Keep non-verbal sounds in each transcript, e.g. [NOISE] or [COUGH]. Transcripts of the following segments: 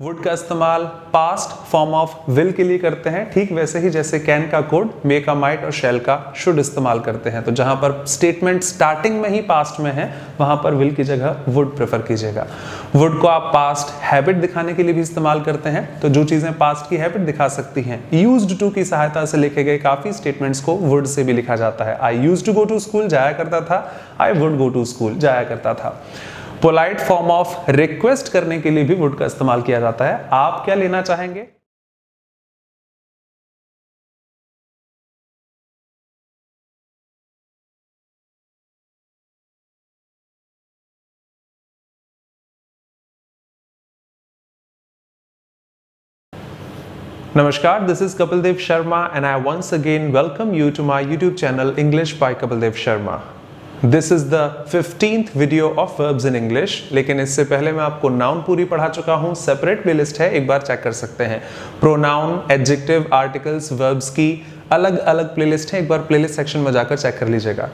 Would का इस्तेमाल past form of will के लिए करते हैं। ठीक वैसे ही जैसे कैन का कोड मे का माइट और शेल का शुड इस्तेमाल करते हैं। तो जहाँ पर स्टेटमेंट स्टार्टिंग में ही पास्ट में है, वहाँ पर विल की जगह वुड प्रेफर कीजिएगा। वुड को आप पास्ट हैबिट दिखाने के लिए भी इस्तेमाल करते हैं। तो जो चीज़ें पास्ट की हैबिट दिखा सकती हैं। यूज़ टू की सहायता से लिखे गए काफ़ी स्टेटमेंट्स को वुड से भी लिखा जाता है। I use to go to school जाया करता था। I would go to school जाया करता था। पोलाइट फॉर्म ऑफ़ रिक्वेस्ट करने के लिए भी वुड का इस्तेमाल किया जाता है। आप क्या लेना चाहेंगे? नमस्कार this is Kapil Dev Sharma and I once again welcome you to my YouTube channel English by Kapil Dev Sharma. This is the fifteenth video of verbs in English लेकिन इससे पहले मैं आपको नाउन पूरी पढ़ा चुका हूँ। सेपरेट प्लेलिस्ट है, एक बार चेक कर सकते हैं। प्रोनाउन एडजेक्टिव आर्टिकल्स वर्ब्स की अलग अलग प्लेलिस्ट है। एक बार प्लेलिस्ट सेक्शन में जाकर चेक कर लीजिएगा।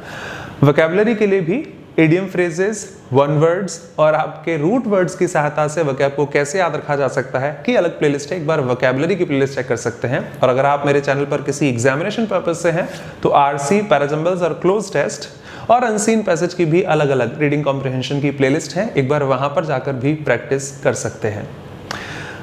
वोकेबलरी के लिए भी एडियम फ्रेजेस वन वर्ड्स और आपके रूट वर्ड्स की सहायता से वकैब को कैसे याद रखा जा सकता है कि अलग प्लेलिस्ट है। एक बार वोकेबलरी की प्लेलिस्ट चेक कर सकते हैं। और अगर आप मेरे चैनल पर किसी एग्जामिनेशन पर्पज से हैं तो आरसी पैराजम्बल्स और क्लोज टेस्ट और अनसीन पैसेज की भी अलग अलग रीडिंग कॉम्प्रिहेंशन की प्लेलिस्ट है। एक बार वहाँ पर जाकर भी प्रैक्टिस कर सकते हैं।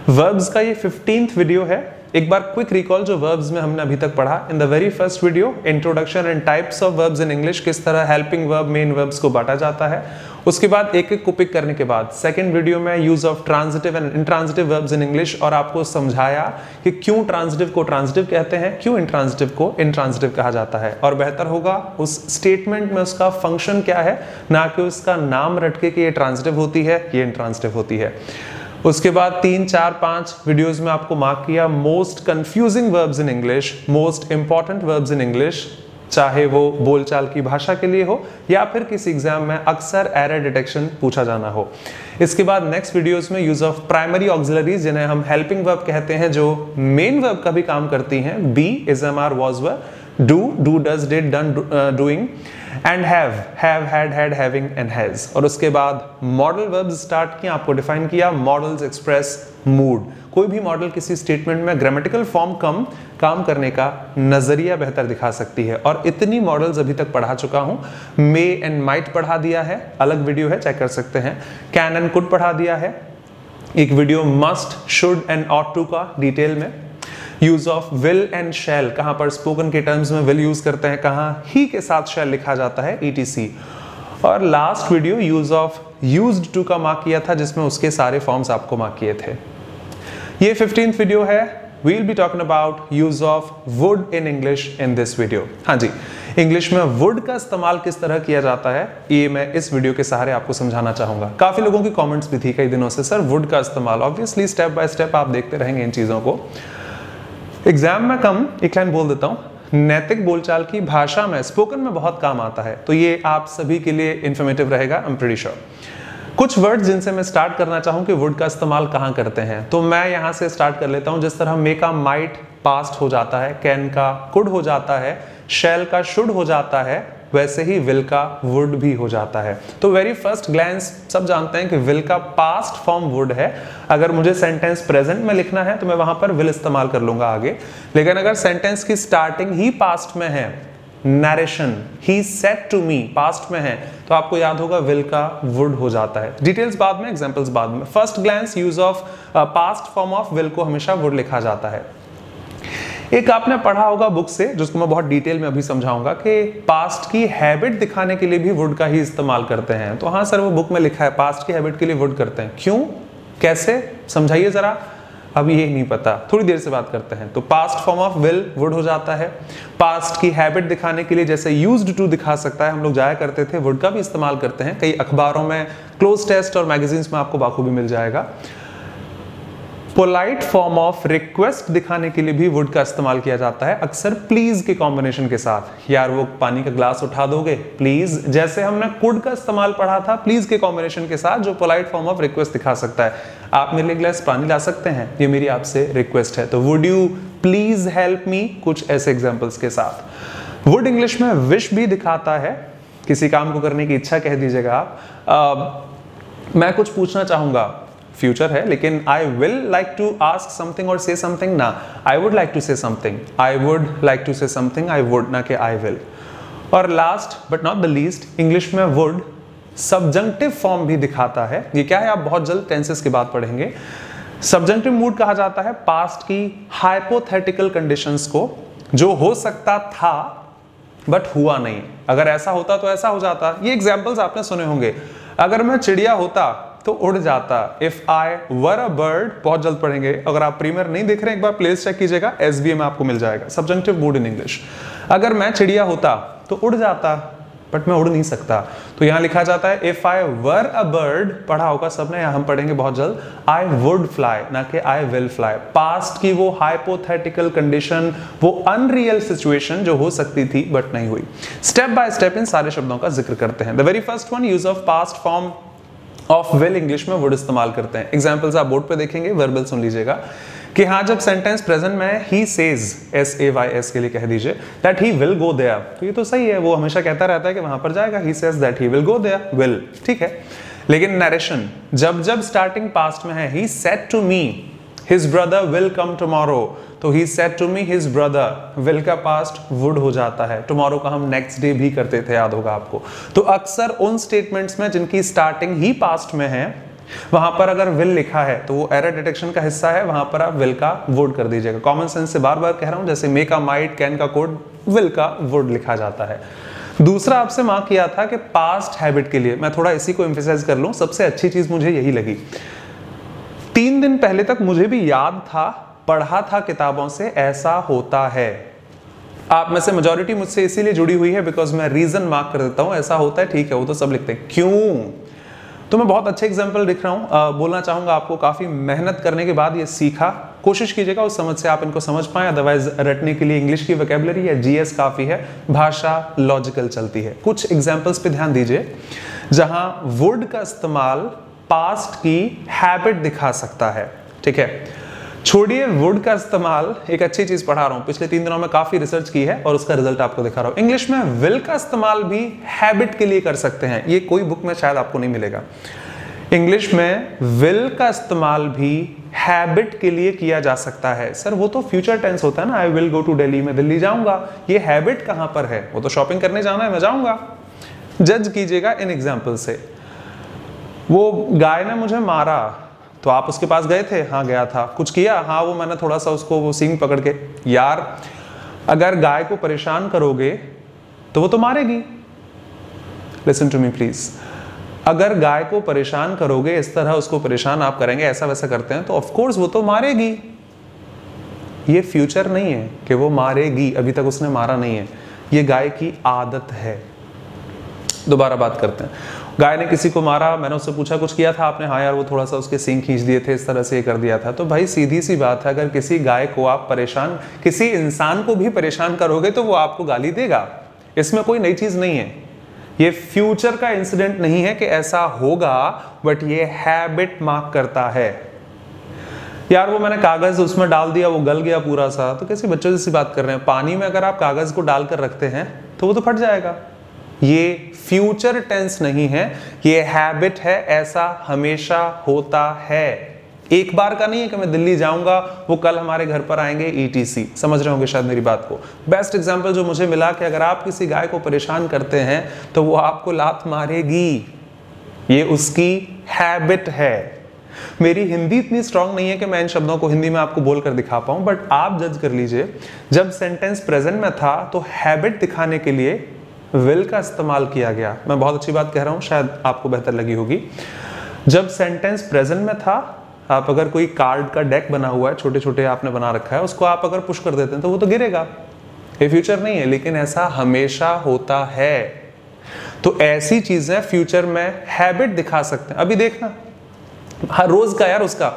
वर्ब्स का ये फिफ्टींथ वीडियो है। एक बार क्विक रिकॉल जो वर्ब्स में हमने अभी तक पढ़ा। In the very first video introduction and types of verbs in English किस तरह हेल्पिंग वर्ब मेन वर्ब्स को बांटा जाता है। उसके बाद एक एक को पिक करने के बाद। सेकेंड वीडियो में use of transitive and intransitive verbs in English और आपको समझाया कि क्यों ट्रांजिटिव को ट्रांजिटिव कहते हैं, क्यों इंट्रांजिटिव को इंट्रांजिटिव कहा जाता है। और बेहतर होगा, उस स्टेटमेंट में उसका फ़ंक्शन क्या है, ना कि उसका नाम रटके कि ये ट्रांजिटिव होती है, ये इंट्रांजिटिव होती है। उसके बाद तीन, चार, पाँच वीडियोस में आपको मार्क किया most confusing verbs in English most important verbs in English चाहे वो बोलचाल की भाषा के लिए हो या फिर किसी एग्ज़ाम में अक्सर एरर डिटेक्शन पूछा जाना हो। इसके बाद नेक्स्ट वीडियोस में यूज़ ऑफ़ प्राइमरी ऑक्सिलरीज जिन्हें हम हेल्पिंग वर्ब कहते हैं, जो मेन वर्ब का भी काम करती हैं be is am are was were do do does did done doing and have have had had having and has और उसके बाद मॉडल वर्ब्स स्टार्ट किया, आपको डिफाइन किया मॉडल्स एक्सप्रेस मूड कोई भी मॉडल किसी स्टेटमेंट में ग्रामेटिकल फॉर्म कम, काम करने का नज़रिया बेहतर दिखा सकती है। और इतनी मॉडल्स अभी तक पढ़ा चुका हूँ। मे एंड माइट पढ़ा दिया है। अलग वीडियो है चेक कर सकते हैं। कैन एंड कुड पढ़ा दिया है। एक video must should and ought to का डिटेल में। Use of will and shall कहाँ पर स्पोकन के टर्म्स में विल यूज़ करते हैं? कहाँ? ही के साथ शेल लिखा जाता है ईटीसी और last video use of used to का मार्क किया था, जिसमें उसके सारे फॉर्म्स आपको मार्क किए थे। ये फिफ्टींथ वीडियो है। We'll be talking about use of would in English in this video. हाँ जी इंग्लिश में वुड का इस्तेमाल किस तरह किया जाता है, ये मैं इस वीडियो के सहारे आपको समझाना चाहूँगा। काफ़ी लोगों की कमेंट्स भी थी कई दिनों से, सर वुड का इस्तेमाल। ऑब्वियसली स्टेप बाय स्टेप आप देखते रहेंगे इन चीज़ों को। एग्ज़ाम में कम, एक लाइन बोल देता हूँ। नैतिक बोलचाल की भाषा में स्पोकन में बहुत काम आता है। तो ये आप सभी के लिए इन्फॉर्मेटिव रहेगा आई एम प्रीटी श्योर कुछ वर्ड जिनसे मैं स्टार्ट करना चाहूँ कि वुड का इस्तेमाल कहाँ करते हैं। तो मैं यहाँ से स्टार्ट कर लेता हूँ। जिस तरह मे का माइट पास्ट हो जाता है कैन का कुड हो जाता है शेल का शुड हो जाता है वैसे ही विल का वुड भी हो जाता है। तो वेरी फ़र्स्ट ग्लैंस सब जानते हैं कि विल का पास्ट फॉर्म वुड है। अगर मुझे सेंटेंस प्रेजेंट में लिखना है तो मैं वहाँ पर विल इस्तेमाल कर लूँगा आगे। लेकिन अगर सेंटेंस की स्टार्टिंग ही पास्ट में है narration he said to me past में है तो आपको याद होगा विल का वुड हो जाता है। डिटेल्स बाद में एग्जांपल्स बाद में। First glance use of past form of will को हमेशा वुड लिखा जाता है। एक आपने पढ़ा होगा बुक से, जिसको मैं बहुत डिटेल में अभी समझाऊँगा कि पास्ट की हैबिट दिखाने के लिए भी वुड का ही इस्तेमाल करते हैं। तो हाँ सर वो बुक में लिखा है पास्ट की हैबिट के लिए वुड करते हैं। क्यों? कैसे? समझाइए जरा। अब ये नहीं पता। थोड़ी देर से बात करते हैं। तो past form of will would हो जाता है। पास्ट की हैबिट दिखाने के लिए जैसे यूज्ड टू दिखा सकता है, हम लोग जाया करते थे वुड का भी इस्तेमाल करते हैं। कई अखबारों में क्लोज टेस्ट और मैगजीन्स में आपको बाखूबी मिल जाएगा। पोलाइट फॉर्म ऑफ़ रिक्वेस्ट दिखाने के लिए भी वुड का इस्तेमाल किया जाता है। अक्सर प्लीज़ के कॉम्बिनेशन के साथ। यार, वो पानी का ग्लास उठा दोगे? प्लीज़ जैसे हमने कुड का इस्तेमाल पढ़ा था प्लीज़ के कॉम्बिनेशन के साथ जो पोलाइट फॉर्म ऑफ़ रिक्वेस्ट दिखा सकता है। आप मेरे लिए ग्लास पानी ला सकते हैं। ये मेरी आपसे रिक्वेस्ट है। तो would you please help me कुछ ऐसे एग्जाम्पल्स के साथ। वुड इंग्लिश में विश भी दिखाता है। किसी काम को करने की इच्छा कह दीजिएगा आप। मैं कुछ पूछना चाहूँगा। फ्यूचर है, लेकिन I will like to ask something और से समथिंग ना। I would like to say something I would like to say something I would ना कि आई विल और last but not the least English में would subjunctive form भी दिखाता है। ये क्या है? आप बहुत जल्द टेंसेस की बात पढ़ेंगे। सब्जेंटिव मूड कहा जाता है पास्ट की हाइपोथेटिकल कंडीशंस को, जो हो सकता था बट हुआ नहीं। अगर ऐसा होता तो ऐसा हो जाता। ये एग्जाम्पल्स आपने सुने होंगे। अगर मैं चिड़िया होता तो उड़ जाता। If I were a bird बहुत जल्द पढ़ेंगे। अगर आप प्रीमियर नहीं देख रहे हैं, एक बार प्लेस चेक कीजिएगा एस में आपको मिल जाएगा। सब्जेंटिव मूड इन इंग्लिश अगर मैं चिड़िया होता तो उड़ जाता बट मैं उड़ नहीं सकता। तो यहाँ लिखा जाता है if I were a bird पढ़ा होगा सबने हम पढ़ेंगे बहुत जल्द आई वुड फ्लाई ना कि आई विल फ्लाई पास्ट की वो हाइपोथेटिकल कंडीशन वो अनरियल सिचुएशन जो हो सकती थी बट नहीं हुई। स्टेप बाय स्टेप इन सारे शब्दों का ज़िक्र करते हैं। The very first one use of past form of will English में वुड इस्तेमाल करते हैं। एग्जाम्पल्स आप बोर्ड पे देखेंगे वर्बल सुन लीजिएगा। कि हाँ जब सेंटेंस प्रेजेंट में ही says S A Y S के लिए कह दीजिए that he will go there तो ये तो सही है, वो हमेशा कहता रहता है कि वहाँ पर जाएगा। He says that he will go there will ठीक है? लेकिन नरेशन जब जब स्टार्टिंग पास्ट में है he said to me his brother will come tomorrow तो he said to me his brother will का पास्ट वुड हो जाता है। टुमारो का हम नेक्स्ट डे भी करते थे, याद होगा आपको। तो अक्सर उन स्टेटमेंट्स में जिनकी स्टार्टिंग ही पास्ट में है, वहाँ पर अगर विल लिखा है तो वो एरर डिटेक्शन का हिस्सा है, वहाँ पर आप विल का वुड कर दीजिएगा। कॉमन सेंस से बार बार कह रहा हूँ, जैसे मे का माइट कैन का कोड विल का वुड लिखा जाता है। दूसरा आपसे मार्क किया था कि पास्ट हैबिट के लिए, मैं थोड़ा इसी को एम्फेसाइज कर लूँ, सबसे अच्छी चीज़ मुझे यही लगी। तीन दिन पहले तक मुझे भी याद था, पढ़ा था किताबों से, ऐसा होता है। आप में से मेजोरिटी मुझसे इसीलिए जुड़ी हुई है बिकॉज़ मैं रीजन मार्क कर देता हूँ, ऐसा होता है, ठीक है, वो तो सब लिखते हैं। क्यों? तो मैं बहुत अच्छे एग्ज़ाम्पल लिख रहा हूँ। बोलना चाहूँगा आपको, काफ़ी मेहनत करने के बाद ये सीखा। कोशिश कीजिएगा उस समझ से आप इनको समझ पाए अदरवाइज़ रटने के लिए इंग्लिश की वोकेबलरी या जीएस काफ़ी है, भाषा लॉजिकल चलती है। कुछ एग्जाम्पल्स पे ध्यान दीजिए, जहाँ वुड का इस्तेमाल पास्ट की हैबिट दिखा सकता है, ठीक है? छोड़िए वुड का इस्तेमाल, एक अच्छी चीज़ पढ़ा रहा हूँ। पिछले तीन दिनों में काफ़ी रिसर्च की है और उसका रिज़ल्ट आपको दिखा रहा हूँ। इंग्लिश में विल का इस्तेमाल भी हैबिट के लिए कर सकते हैं। ये कोई बुक में शायद आपको नहीं मिलेगा। इंग्लिश में विल का इस्तेमाल भी हैबिट के लिए किया जा सकता है। सर, वो तो फ्यूचर टेंस होता है ना। I will go to Delhi में दिल्ली जाऊँगा। ये हैबिट कहाँ पर है? वो तो शॉपिंग करने जाना है, मैं जाऊँगा। जज कीजिएगा इन एग्ज़ाम्पल से। वो गाय ने मुझे मारा। तो आप उसके पास गए थे? हाँ गया था। कुछ किया? हाँ वो मैंने थोड़ा सा उसको, वो सींग पकड़ के, यार, अगर गाय को परेशान करोगे तो वो तो मारेगी। लिसन टू मी प्लीज़ अगर गाय को परेशान करोगे, इस तरह उसको परेशान आप करेंगे, ऐसा वैसा करते हैं तो ऑफकोर्स वो तो मारेगी। ये फ्यूचर नहीं है कि वो मारेगी। अभी तक उसने मारा नहीं है। ये गाय की आदत है। दोबारा बात करते हैं। गाय ने किसी को मारा, मैंने उससे पूछा, कुछ किया था आपने? हाँ यार, वो थोड़ा सा उसके सिंग खींच दिए थे, इस तरह से ये कर दिया था। तो भाई, सीधी सी बात है, अगर किसी गाय को आप परेशान, किसी इंसान को भी परेशान करोगे तो वो आपको गाली देगा। इसमें कोई नई चीज़ नहीं है। ये फ्यूचर का इंसिडेंट नहीं है कि ऐसा होगा, बट ये हैबिट मार्क करता है। यार, वो मैंने कागज़ उसमें डाल दिया, वो गल गया पूरा सा। तो कैसे बच्चों जैसी बात कर रहे हैं? पानी में अगर आप कागज़ को डालकर रखते हैं तो वो तो फट जाएगा। ये फ्यूचर टेंस नहीं है, ये हैबिट है, ऐसा हमेशा होता है। एक बार का नहीं है कि मैं दिल्ली जाऊँगा, वो कल हमारे घर पर आएँगे ईटीसी e समझ रहे होंगे शायद मेरी बात को। बेस्ट एग्जांपल जो मुझे मिला कि अगर आप किसी गाय को परेशान करते हैं तो वो आपको लात मारेगी। ये उसकी हैबिट है। मेरी हिंदी इतनी स्ट्रांग नहीं है कि मैं इन शब्दों को हिंदी में आपको बोलकर दिखा पाऊँ बट आप जज कर लीजिए, जब सेंटेंस प्रेजेंट में था तो हैबिट दिखाने के लिए विल का इस्तेमाल किया गया। मैं बहुत अच्छी बात कह रहा हूँ, शायद आपको बेहतर लगी होगी। जब सेंटेंस प्रेजेंट में था, आप अगर कोई कार्ड का डेक बना हुआ है छोटे छोटे आपने बना रखा है, उसको आप अगर पुश कर देते हैं तो वो तो गिरेगा। ये फ्यूचर नहीं है, लेकिन ऐसा हमेशा होता है। तो ऐसी चीज़ें फ्यूचर में हैबिट दिखा सकते हैं। अभी देखना, हर रोज का यार उसका।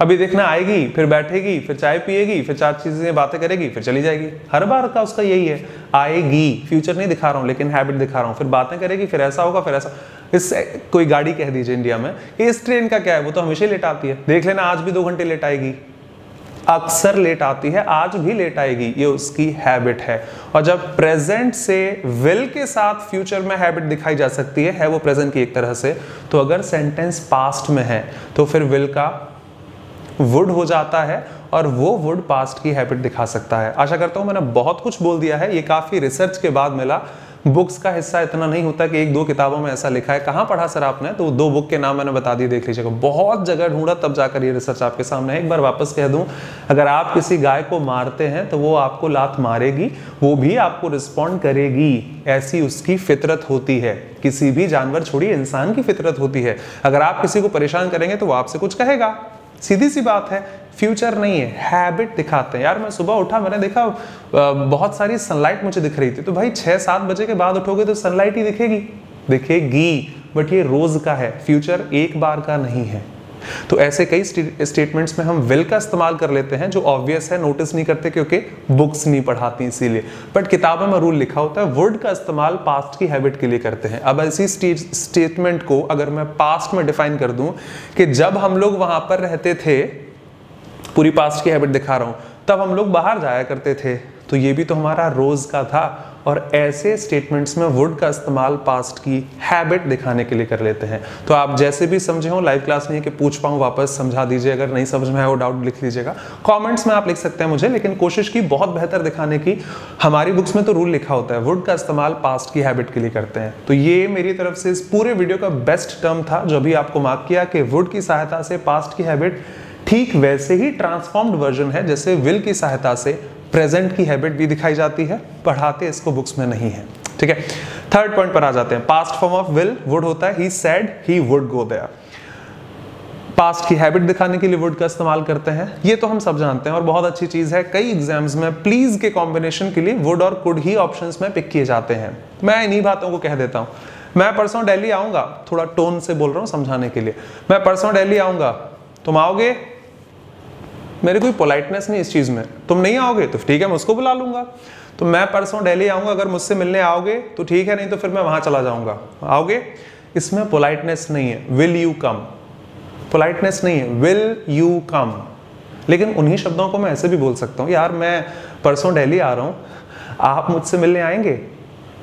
अभी देखना आएगी, फिर बैठेगी, फिर चाय पिएगी, फिर चार चीज़ें, बातें करेगी, फिर चली जाएगी। हर बार का उसका यही है, आएगी फ्यूचर नहीं दिखा रहा हूँ, लेकिन हैबिट दिखा रहा हूँ। फिर बातें करेगी, फिर ऐसा होगा, फिर ऐसा। इस, कोई गाड़ी कह दीजिए इंडिया में कि इस ट्रेन का क्या है, वो तो हमेशा लेट आती है। देख लेना, आज भी दो घंटे लेट आएगी। अक्सर लेट आती है, आज भी लेट आएगी। ये उसकी हैबिट है। और जब प्रेजेंट से विल के साथ फ्यूचर में हैबिट दिखाई जा सकती है है वो प्रेजेंट की एक तरह से तो अगर सेंटेंस पास्ट में है तो फिर विल का वुड हो जाता है और वो वुड पास्ट की हैबिट दिखा सकता है। आशा करता हूँ मैंने बहुत कुछ बोल दिया है। ये काफ़ी रिसर्च के बाद मिला। बुक्स का हिस्सा इतना नहीं होता कि एक दो किताबों में ऐसा लिखा है। कहाँ पढ़ा सर आपने? तो दो बुक के नाम मैंने बता दिए, देख लीजिएगा। बहुत जगह ढूंढा, तब जाकर ये रिसर्च आपके सामने है। एक बार वापस कह दूँ, अगर आप किसी गाय को मारते हैं तो वो आपको लात मारेगी, वो भी आपको रिस्पॉन्ड करेगी। ऐसी उसकी फितरत होती है। किसी भी जानवर छोड़िए इंसान की फितरत होती है। अगर आप किसी को परेशान करेंगे तो वो आपसे कुछ कहेगा। सीधी सी बात है फ्यूचर नहीं है हैबिट दिखाते हैं। यार, मैं सुबह उठा, मैंने देखा बहुत सारी सनलाइट मुझे दिख रही थी। तो भाई, छह, सात बजे के बाद उठोगे तो सनलाइट ही दिखेगी। दिखेगी बट ये रोज का है। फ्यूचर एक बार का नहीं है। तो ऐसे कई स्टेटमेंट्स में हम विल का इस्तेमाल कर लेते हैं, जो ऑब्वियस है नोटिस नहीं करते क्योंकि बुक्स नहीं पढ़ाती इसीलिए। बट किताबों में रूल लिखा होता है वर्ड का इस्तेमाल पास्ट की हैबिट के लिए करते हैं। अब ऐसी स्टेटमेंट को अगर मैं पास्ट में डिफाइन कर दूँ, कि जब हम लोग वहाँ पर रहते थे, पूरी पास्ट की हैबिट दिखा रहा हूँ, तब हम लोग बाहर जाया करते थे तो ये भी तो हमारा रोज का था। और ऐसे स्टेटमेंट्स में वुड का इस्तेमाल पास्ट की हैबिट दिखाने के लिए कर लेते हैं। तो आप जैसे भी समझे हो लाइव क्लास है कि पूछ पाऊँ, वापस समझा दीजिए, अगर नहीं समझ में आए वो डाउट लिख लीजिएगा। कमेंट्स में आप लिख सकते हैं मुझे, लेकिन कोशिश की बहुत बेहतर दिखाने की। हमारी बुक्स में तो रूल लिखा होता है वुड का इस्तेमाल पास्ट की हैबिट के लिए करते हैं। तो ये मेरी तरफ़ से इस पूरे वीडियो का बेस्ट टर्म था, जो भी आपको मार्क किया कि वुड की सहायता से पास्ट की हैबिट ठीक वैसे ही ट्रांसफॉर्म्ड वर्जन है, जैसे विल की सहायता से प्रेजेंट की हैबिट भी दिखाई जाती है, पढ़ाते इसको बुक्स में नहीं है। ठीक है? थर्ड पॉइंट पर आ जाते हैं। Past form of will would होता है। He said he would go there past की हैबिट दिखाने के लिए वुड का इस्तेमाल करते हैं। ये तो हम सब जानते हैं और बहुत अच्छी चीज़ है। कई एग्ज़ाम्स में प्लीज़ के कॉम्बिनेशन के लिए वुड और कुड ही ऑप्शंस में पिक किए जाते हैं। मैं इन्हीं बातों को कह देता हूँ। मैं परसों दिल्ली आऊँगा। थोड़ा टोन से बोल रहा हूँ समझाने के लिए। मैं परसों दिल्ली आऊँगा। तुम आओगे? मेरी कोई पोलाइटनेस नहीं इस चीज़ में। तुम नहीं आओगे तो ठीक है, मैं उसको बुला लूँगा। तो मैं परसों दिल्ली आऊँगा, अगर मुझसे मिलने आओगे तो ठीक है, नहीं तो फिर मैं वहाँ चला जाऊँगा। आओगे? इसमें पोलाइटनेस नहीं है। विल यू कम पोलाइटनेस नहीं है। विल यू कम लेकिन उन्हीं शब्दों को मैं ऐसे भी बोल सकता हूँ, यार, मैं परसों दिल्ली आ रहा हूँ। आप मुझसे मिलने आएँगे?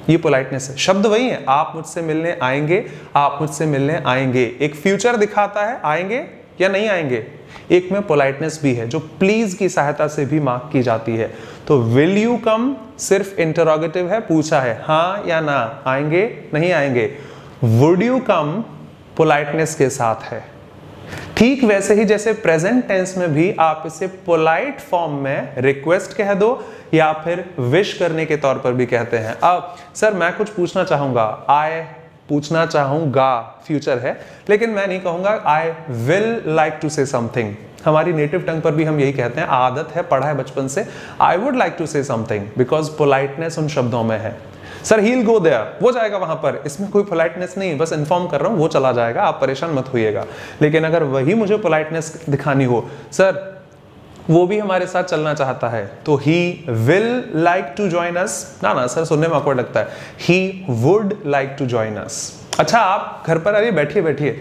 ये पोलाइटनेस है। शब्द वही है। आप मुझसे मिलने आएँगे, आप मुझसे मिलने आएँगे। एक फ्यूचर दिखाता है, आएँगे या नहीं आएँगे? एक में पोलाइटनेस भी है, जो प्लीज़ की सहायता से भी मार्क की जाती है। तो विल यू कम सिर्फ़ इंटरोगेटिव है, पूछा है हाँ या ना, आएँगे, नहीं आएँगे? वुड यू कम पोलाइटनेस के साथ है। ठीक वैसे ही जैसे प्रेजेंट टेंस में भी आप इसे पोलाइट फॉर्म में रिक्वेस्ट कह दो, या फिर विश करने के तौर पर भी कहते हैं। अब सर मैं कुछ पूछना चाहूँगा। आई पूछना चाहूँगा फ्यूचर है, लेकिन मैं नहीं कहूँगा I will like to say something हमारी नेटिव टंग पर भी हम यही कहते हैं, आदत है, पढ़ा है बचपन से I would like to say something because politeness उन शब्दों में है। सर हील गो देयर वो जाएगा वहाँ पर। इसमें कोई पोलाइटनेस नहीं, बस इन्फॉर्म कर रहा हूँ, वो चला जाएगा, आप परेशान मत होइएगा। लेकिन अगर वही मुझे पोलाइटनेस दिखानी हो सर वो भी हमारे साथ चलना चाहता है तो he will like to join us ना ना, सर, सुनने में अकवर्ड लगता है। He would like to join us अच्छा आप घर पर अरे बैठिए बैठिए।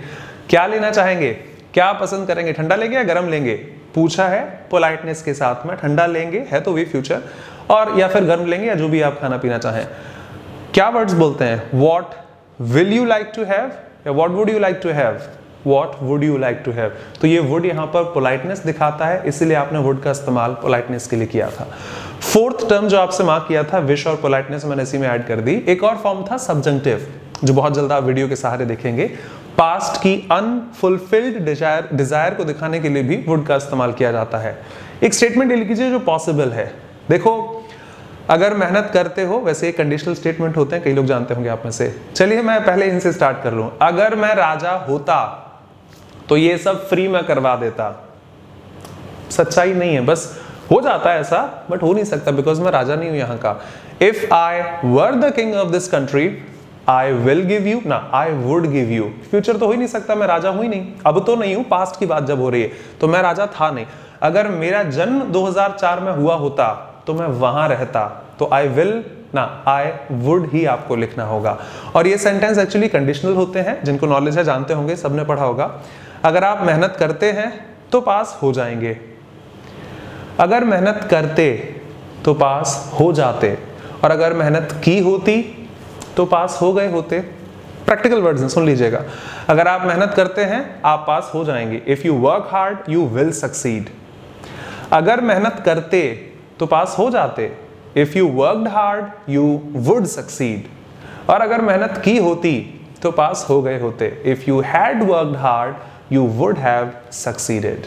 क्या लेना चाहेंगे? क्या पसंद करेंगे? ठंडा लेंगे या गर्म लेंगे? पूछा है पोलाइटनेस के साथ में, ठंडा लेंगे, है तो भी फ्यूचर और, या फिर गर्म लेंगे या जो भी आप खाना पीना चाहें। क्या वर्ड्स बोलते हैं? What will you like to have या what would you like to have what would you like to have तो ये वुड यहाँ पर पोलाइटनेस दिखाता है, इसीलिए आपने वुड का इस्तेमाल पोलाइटनेस के लिए किया था। फोर्थ टर्म जो आपसे मार्क किया था विश और पोलाइटनेस मैंने इसी में ऐड कर दी। एक और फॉर्म था सब्जेंटिव जो बहुत जल्द आप वीडियो के सहारे देखेंगे। पास्ट की अनफुलफिल्ड डिज़ायर डिज़ायर को दिखाने के लिए भी वुड का इस्तेमाल किया जाता है। एक स्टेटमेंट लिख लीजिए जो पॉसिबल है। देखो, अगर मेहनत करते हो, वैसे कंडीशनल स्टेटमेंट होते हैं, कई लोग जानते होंगे आप में से। चलिए मैं पहले इनसे स्टार्ट कर लूँ। अगर मैं राजा होता तो ये सब फ्री में करवा देता। सच्चाई नहीं है, बस हो जाता है ऐसा बट हो नहीं सकता बिकॉज़ मैं राजा नहीं हूँ यहाँ का। If I were the king of this country I will give you ना I would give you future तो हो ही नहीं सकता, मैं राजा हूँ ही नहीं। अब तो नहीं हूँ पास्ट की बात जब हो रही है तो मैं राजा था नहीं। अगर मेरा जन्म 2004 में हुआ होता तो मैं वहाँ रहता। तो आई विल ना आई वुड ही आपको लिखना होगा। और ये सेंटेंस एक्चुअली कंडीशनल होते हैं, जिनको नॉलेज है, जानते होंगे, सबने पढ़ा होगा। अगर आप मेहनत करते हैं तो पास हो जाएँगे। अगर मेहनत करते तो पास हो जाते। और अगर मेहनत की होती तो पास हो गए होते। प्रैक्टिकल वर्ड्स हैं, सुन लीजिएगा। अगर आप मेहनत करते हैं, आप पास हो जाएँगे। If you work hard you will succeed अगर मेहनत करते तो पास हो जाते। If you worked hard you would succeed और अगर मेहनत की होती तो पास हो गए होते। If you had worked hard you would have succeeded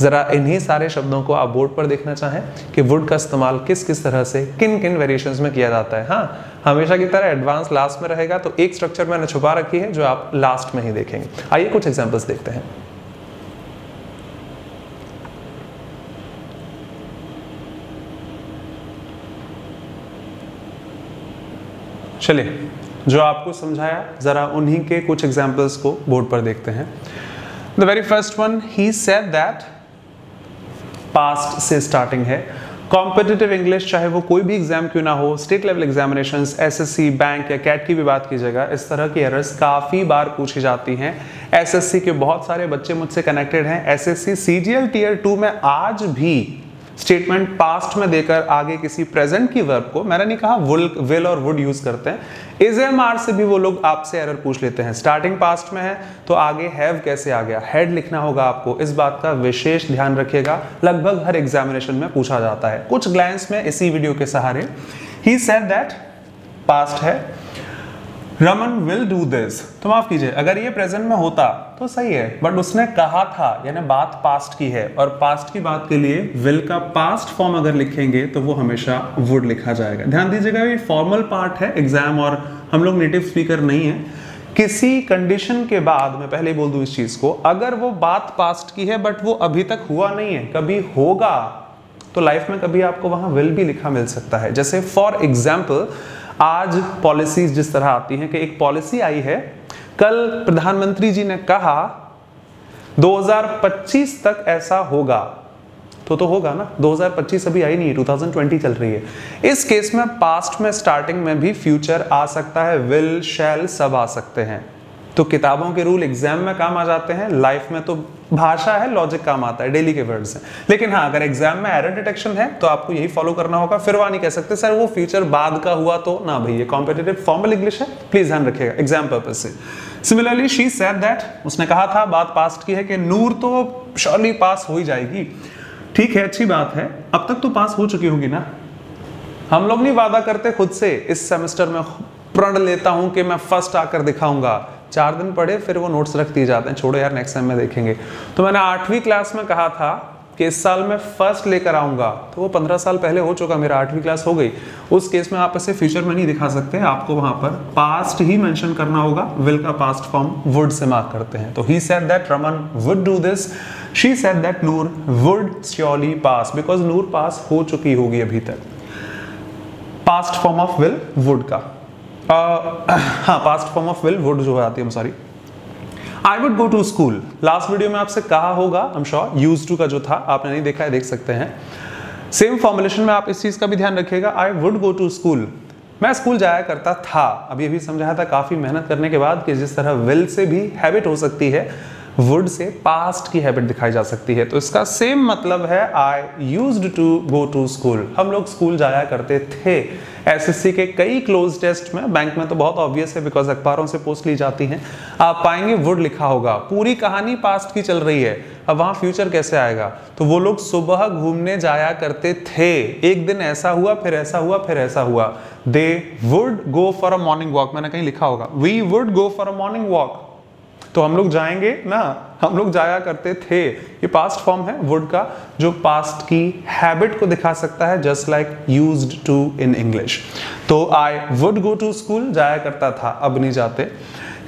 ज़रा इन्हीं सारे शब्दों को आप बोर्ड पर देखना चाहें कि वुड का इस्तेमाल किस किस तरह से, किन किन वेरिएशन में किया जाता है। हाँ हमेशा की तरह एडवांस लास्ट में रहेगा तो एक स्ट्रक्चर मैंने छुपा रखी है जो आप लास्ट में ही देखेंगे। आइए कुछ एग्जाम्पल्स देखते हैं। चलिए। जो आपको समझाया, जरा उन्हीं के कुछ एग्जाम्पल्स को बोर्ड पर देखते हैं। The very first one he said that past से स्टार्टिंग है। कॉम्पिटिटिव इंग्लिश चाहे वो कोई भी एग्ज़ाम क्यों ना हो state level examination SSC bank या कैट की भी बात कीजिएगा, इस तरह की एरर्स काफ़ी बार पूछी जाती हैं। एसएससी के बहुत सारे बच्चे मुझसे कनेक्टेड हैं। एसएससी सीजीएल टीयर टू में आज भी स्टेटमेंट पास्ट में देकर आगे किसी प्रेजेंट की वर्ब को, मैंने नहीं कहा विल विल और वुड यूज़ करते हैं। इज़ एम आर से भी वो लोग आपसे एरर पूछ लेते हैं। स्टार्टिंग पास्ट में है तो आगे हैव कैसे आ गया? हेड लिखना होगा आपको। इस बात का विशेष ध्यान रखिएगा। लगभग हर एग्जामिनेशन में पूछा जाता है। कुछ ग्लैंस में इसी वीडियो के सहारे। ही सेड दैट पास्ट है। रमन विल डू दिस तो माफ़ कीजिए, अगर ये प्रेजेंट में होता तो सही है। बट उसने कहा था, यानी बात पास्ट की है। और पास्ट की बात के लिए विल का पास्ट फॉर्म अगर लिखेंगे तो वो हमेशा वुड लिखा जाएगा। ध्यान दीजिएगा, ये फॉर्मल पार्ट है एग्ज़ाम और हम लोग नेटिव स्पीकर नहीं है। किसी कंडीशन के बाद, मैं पहले बोल दू इस चीज़ को, अगर वो बात पास्ट की है बट वो अभी तक हुआ नहीं है, कभी होगा तो लाइफ में कभी आपको वहाँ विल भी लिखा मिल सकता है। जैसे फॉर एग्ज़ाम्पल आज पॉलिसीज़ जिस तरह आती हैं कि एक पॉलिसी आई है, कल प्रधानमंत्री जी ने कहा 2025 तक ऐसा होगा। तो तो होगा ना 2025 अभी आई नहीं है 2020 चल रही है। इस केस में पास्ट में स्टार्टिंग में भी फ्यूचर आ सकता है विल शैल सब आ सकते हैं। तो किताबों के रूल एग्ज़ाम में काम आ जाते हैं लाइफ में तो भाषा है लॉजिक काम आता है डेली के वर्ड्स हैं। लेकिन हाँ अगर एग्ज़ाम में एरर डिटेक्शन है तो आपको यही फॉलो करना होगा। फिर वहाँ नहीं कह सकते, सर, वो फ्यूचर बाद का हुआ तो ना भाई, ये कॉम्पिटेटिव फॉर्मल इंग्लिश है प्लीज़ ध्यान रखिएगा एग्ज़ाम पर्पज से। सिमिलरली शी सेड दैट उसने कहा था, बात पास्ट की है कि नूर तो श्योरली पास हो ही जाएगी। ठीक है, अच्छी बात है, अब तक तो पास हो चुकी होगी ना? हम लोग नहीं वादा करते खुद से, इस सेमेस्टर में प्रण लेता हूँ कि मैं फ़र्स्ट आकर दिखाऊँगा। चार दिन पढ़े, फिर वो नोट्स रख दिए जाते हैं, छोड़ो यार नेक्स्ट टाइम में देखेंगे। तो मैंने आठवीं क्लास में कहा था कि इस साल मैं फ़र्स्ट लेकर आऊँगा। तो वो पंद्रह साल पहले हो चुका, मेरा आठवीं क्लास हो गई। उस केस में आप इसे फ्यूचर में नहीं दिखा सकते, आपको वहाँ पर पास्ट ही मेंशन करना होगा। विल का पास्ट फॉर्म वुड से मार्क करते हैं। तो he said that Raman would do this she said that Noor would surely pass because Noor pass हो चुकी होगी अभी तक। Past form of will would का। हाँ past form of will would जो आती है sorry I would go to school last video में आपसे कहा होगा I am sure use to का जो था, आपने नहीं देखा है, देख सकते हैं. सेम फॉर्मुलेशन में आप इस चीज़ का भी ध्यान रखिएगा I would go to school मैं स्कूल जाया करता था. अभी अभी समझाया था, काफ़ी मेहनत करने के बाद कि जिस तरह विल से भी हैबिट हो सकती है वुड से पास्ट की हैबिट दिखाई जा सकती है। तो इसका सेम मतलब है I use to go to school हम लोग स्कूल जाया करते थे। एसएससी के कई क्लोज टेस्ट में बैंक में तो बहुत ऑब्वियस है बिकॉज़ अखबारों से पोस्ट ली जाती हैं। आप पाएँगे वुड लिखा होगा। पूरी कहानी पास्ट की चल रही है। अब वहाँ फ्यूचर कैसे आएगा? तो वो लोग सुबह घूमने जाया करते थे। एक दिन ऐसा हुआ, फिर ऐसा हुआ, फिर ऐसा हुआ। They would go for a morning walk मैंने कहीं लिखा होगा। We would go for a morning walk तो हम लोग जाएँगे ना, हम लोग जाया करते थे। ये पास्ट फॉर्म है वुड का, जो पास्ट की हैबिट को दिखा सकता है just like use to in English तो I would go to school जाया करता था, अब नहीं जाते।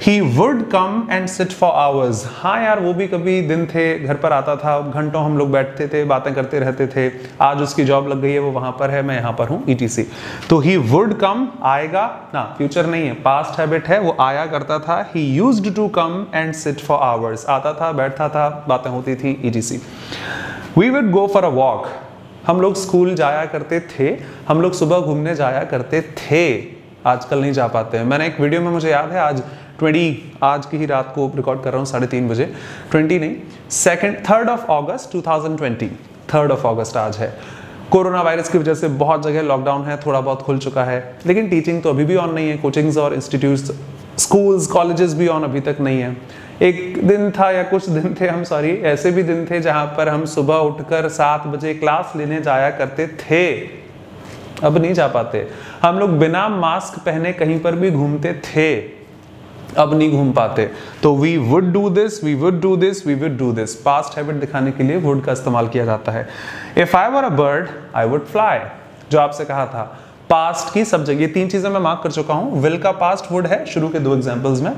He would come and sit for hours हाँ यार, वो भी कभी दिन थे, घर पर आता था, घंटों हम लोग बैठते थे, बातें करते रहते थे। आज उसकी जॉब लग गई है, वो वहाँ पर है, मैं यहाँ पर हूँ ई e तो ही वुड कम आएगा, ना फ्यूचर नहीं है पास्ट हैबिट है, वो आया करता था। He use to come and sit for hours आता था, बैठता था, बातें होती थी ई we would go for a walk हम लोग स्कूल जाया करते थे, हम लोग सुबह घूमने जाया करते थे। आजकल नहीं जा पाते। हैं मैंने एक वीडियो में मुझे याद है, आज ट्वेंटी, आज की ही रात को रिकॉर्ड कर रहा हूँ, साढ़े तीन बजे। ट्वेंटी नहीं second third of August two thousand twenty third of August आज है। कोरोना वायरस की वजह से बहुत जगह लॉकडाउन है, थोड़ा बहुत खुल चुका है, लेकिन टीचिंग तो अभी भी ऑन नहीं है कोचिंग्स और इंस्टीट्यूट्स स्कूल्स कॉलेजेस भी ऑन अभी तक नहीं है। एक दिन था या कुछ दिन थे हम सॉरी ऐसे भी दिन थे जहाँ पर हम सुबह उठकर सात बजे क्लास लेने जाया करते थे। अब नहीं जा पाते। हम लोग बिना मास्क पहने कहीं पर भी घूमते थे। अब नहीं घूम पाते। तो we would do this we would do this we would do this past habit दिखाने के लिए वुड का इस्तेमाल किया जाता है। If I were a bird I would fly जो आपसे कहा था पास्ट की सब जगह तीन चीज़ें मैं मार्क कर चुका हूँ। विल का पास्ट वुड है, शुरू के दो एग्जांपल्स में।